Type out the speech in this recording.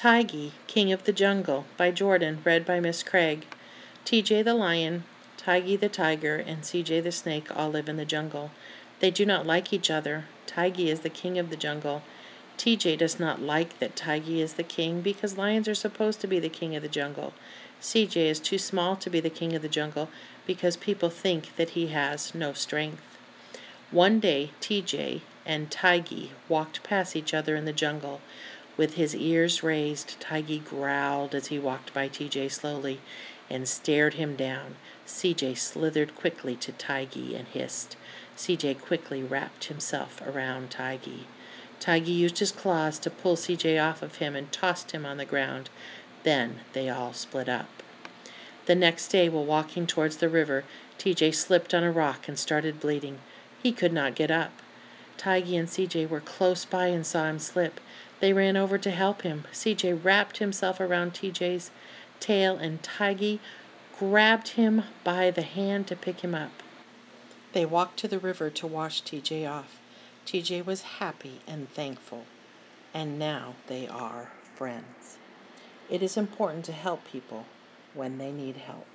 Tigey, King of the Jungle by Jordan, read by Miss Craig. TJ the lion, Tigey the tiger, and CJ the snake all live in the jungle. They do not like each other. Tigey is the king of the jungle. TJ does not like that Tigey is the king because lions are supposed to be the king of the jungle. CJ is too small to be the king of the jungle because people think that he has no strength. One day, TJ and Tigey walked past each other in the jungle. With his ears raised, Tigey growled as he walked by TJ slowly and stared him down. CJ slithered quickly to Tigey and hissed. CJ quickly wrapped himself around Tigey. Tigey used his claws to pull CJ off of him and tossed him on the ground. Then they all split up. The next day, while walking towards the river, TJ slipped on a rock and started bleeding. He could not get up. Tigey and CJ were close by and saw him slip. They ran over to help him. CJ wrapped himself around TJ's tail, and Tigey grabbed him by the hand to pick him up. They walked to the river to wash TJ off. TJ was happy and thankful, and now they are friends. It is important to help people when they need help.